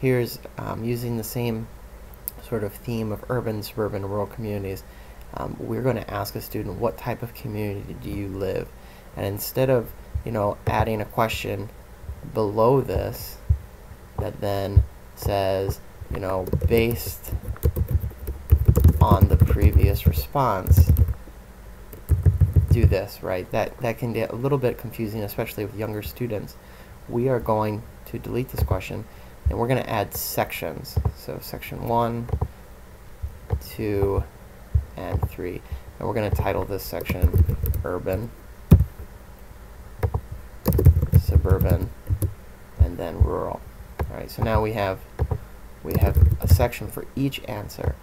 here's um, using the same sort of theme of urban, suburban, rural communities. Um, we're going to ask a student, what type of community do you live? And instead of, you know, adding a question below this that then says, you know, based on the previous response, do this, right? That, that can get a little bit confusing, especially with younger students. We are going to delete this question and we're going to add sections. So section 1, 2, and 3. And we're going to title this section urban, suburban, and then rural. Alright, so now we have we have a section for each answer.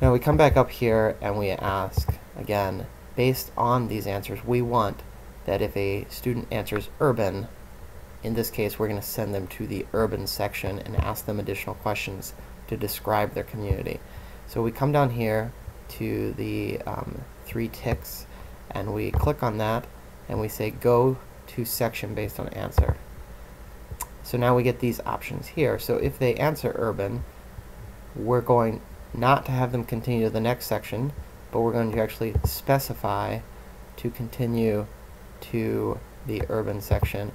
Now we come back up here and we ask, again, based on these answers, we want that if a student answers urban, in this case we're going to send them to the urban section and ask them additional questions to describe their community. So we come down here to the um, three ticks and we click on that and we say go to section based on answer. So now we get these options here. So if they answer urban, we're going not to have them continue to the next section, but we're going to actually specify to continue to the urban section.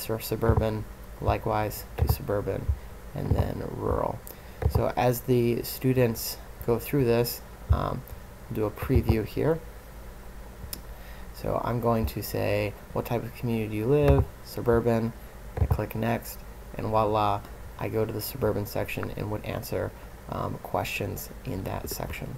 Suburban, likewise to suburban, and then rural. So as the students go through this, um, do a preview here. So I'm going to say, what type of community do you live? Suburban. I click next, and voila, I go to the suburban section and would answer um, questions in that section.